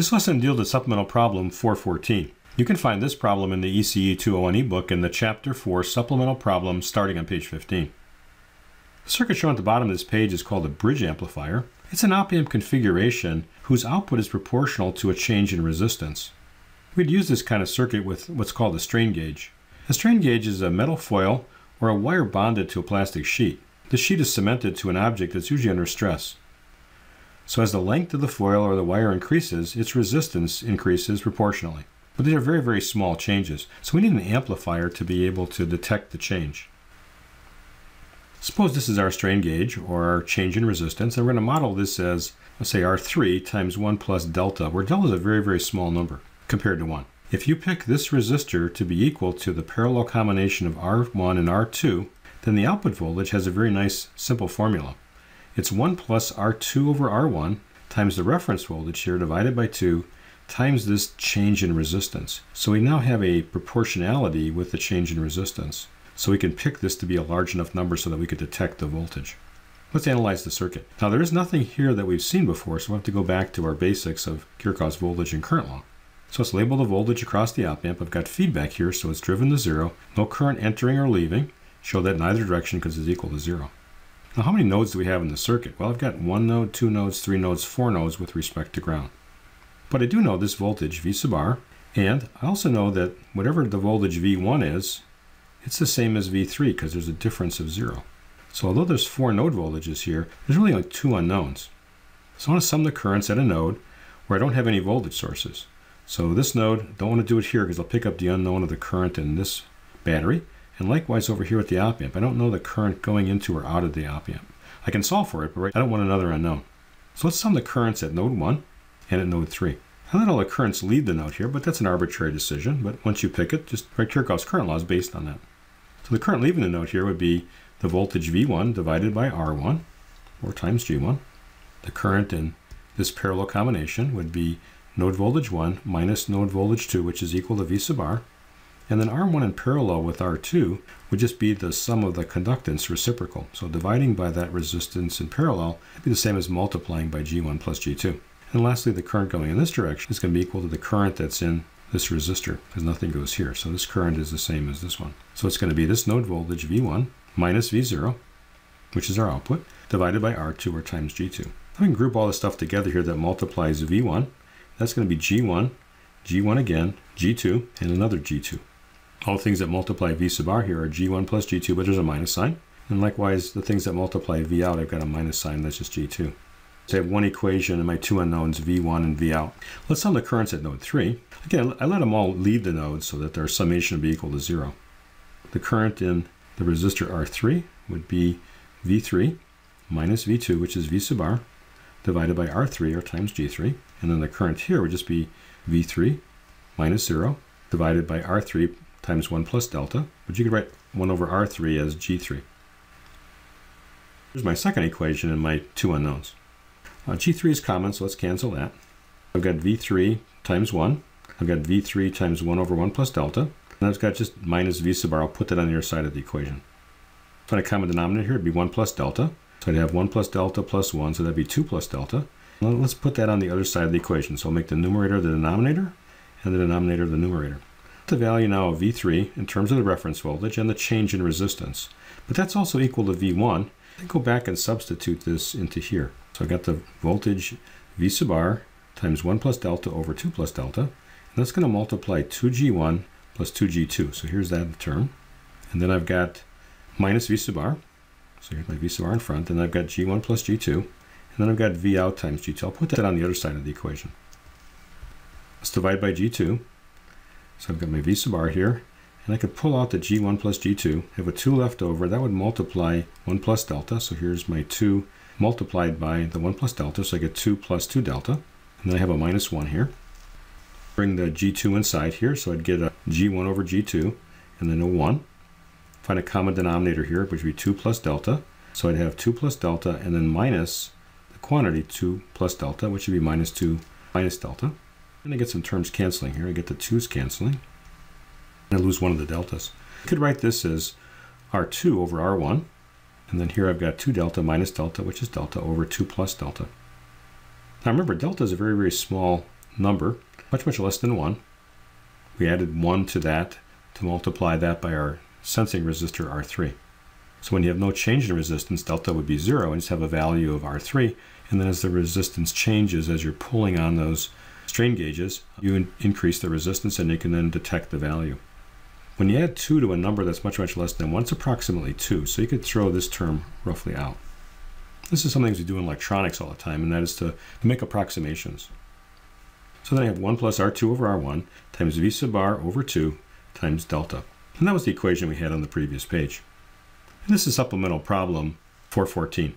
This lesson deals with supplemental problem 414. You can find this problem in the ECE 201 ebook in the Chapter 4 Supplemental Problem starting on page 15. The circuit shown at the bottom of this page is called a bridge amplifier. It's an op amp configuration whose output is proportional to a change in resistance. We'd use this kind of circuit with what's called a strain gauge. A strain gauge is a metal foil or a wire bonded to a plastic sheet. The sheet is cemented to an object that's usually under stress. So as the length of the foil or the wire increases, its resistance increases proportionally. But these are very, very small changes. So we need an amplifier to be able to detect the change. Suppose this is our strain gauge or our change in resistance, and we're going to model this as, let's say, R3 times 1 plus delta, where delta is a very, very small number compared to 1. If you pick this resistor to be equal to the parallel combination of R1 and R2, then the output voltage has a very nice simple formula. It's 1 plus R2 over R1 times the reference voltage here divided by 2 times this change in resistance. So we now have a proportionality with the change in resistance. So we can pick this to be a large enough number so that we could detect the voltage. Let's analyze the circuit. Now there is nothing here that we've seen before, so we'll have to go back to our basics of Kirchhoff's voltage and current law. So let's label the voltage across the op amp. I've got feedback here, so it's driven to zero. No current entering or leaving. Show that in either direction because it's equal to zero. Now, how many nodes do we have in the circuit? Well, I've got one node, two nodes, three nodes, four nodes with respect to ground. But I do know this voltage, V sub R, and I also know that whatever the voltage V1 is, it's the same as V3 because there's a difference of zero. So although there's four node voltages here, there's really only two unknowns. So I want to sum the currents at a node where I don't have any voltage sources. So this node, don't want to do it here because I'll pick up the unknown of the current in this battery. And likewise over here at the op amp, I don't know the current going into or out of the op amp. I can solve for it, but I don't want another unknown. So let's sum the currents at node 1 and at node 3. I let all the currents leave the node here, but that's an arbitrary decision. But once you pick it, just write Kirchhoff's current law is based on that. So the current leaving the node here would be the voltage V1 divided by R1, or times G1. The current in this parallel combination would be node voltage 1 minus node voltage 2, which is equal to V sub R, and then R1 in parallel with R2 would just be the sum of the conductance reciprocal. So dividing by that resistance in parallel would be the same as multiplying by G1 plus G2. And lastly, the current going in this direction is going to be equal to the current that's in this resistor because nothing goes here. So this current is the same as this one. So it's going to be this node voltage V1 minus V0, which is our output, divided by R2 or times G2. I can group all the stuff together here that multiplies V1. That's going to be G1, G1 again, G2, and another G2. All things that multiply V sub r here are G1 plus G2, but there's a minus sign. And likewise, the things that multiply V out, I've got a minus sign, that's just G2. So I have one equation and my two unknowns, V1 and V out. Let's sum the currents at node 3. Again, I let them all leave the node so that their summation would be equal to 0. The current in the resistor R3 would be V3 minus V2, which is V sub r, divided by R3, or times G3. And then the current here would just be V3 minus 0, divided by R3 times 1 plus delta, but you could write 1 over R3 as G3. Here's my second equation and my two unknowns. Uh, G3 is common, so let's cancel that. I've got V3 times 1. I've got V3 times 1 over 1 plus delta. And I've got just minus V sub r. I'll put that on the other side of the equation. So a common denominator here would be 1 plus delta. So I'd have 1 plus delta plus 1, so that'd be 2 plus delta. Now let's put that on the other side of the equation. So I'll make the numerator the denominator and the denominator the numerator the value now of V3 in terms of the reference voltage and the change in resistance. But that's also equal to V1. I go back and substitute this into here. So I got the voltage V sub r times 1 plus delta over 2 plus delta. And that's going to multiply 2G1 plus 2G2. So here's that term. And then I've got minus V sub r. So here's my V sub r in front. And I've got G1 plus G2. And then I've got V out times G2. I'll put that on the other side of the equation. Let's divide by G2. So I've got my V sub r here, and I could pull out the G1 plus G2, have a 2 left over, that would multiply 1 plus delta, so here's my 2 multiplied by the 1 plus delta, so I get 2 plus 2 delta, and then I have a minus 1 here. Bring the G2 inside here, so I'd get a G1 over G2, and then a 1. Find a common denominator here, which would be 2 plus delta, so I'd have 2 plus delta, and then minus the quantity 2 plus delta, which would be minus 2 minus delta. And I get some terms canceling here. I get the 2's canceling. And I lose one of the deltas. I could write this as R2 over R1. And then here I've got 2 delta minus delta, which is delta over 2 plus delta. Now remember, delta is a very, very small number, much, much less than 1. We added 1 to that to multiply that by our sensing resistor R3. So when you have no change in resistance, delta would be 0 and just have a value of R3. And then as the resistance changes, as you're pulling on those strain gauges, you in increase the resistance and you can then detect the value. When you add 2 to a number that's much, much less than 1, it's approximately 2. So you could throw this term roughly out. This is something we do in electronics all the time, and that is to, to make approximations. So then I have 1 plus R2 over R1 times V sub R over 2 times delta. And that was the equation we had on the previous page. And this is supplemental problem 414.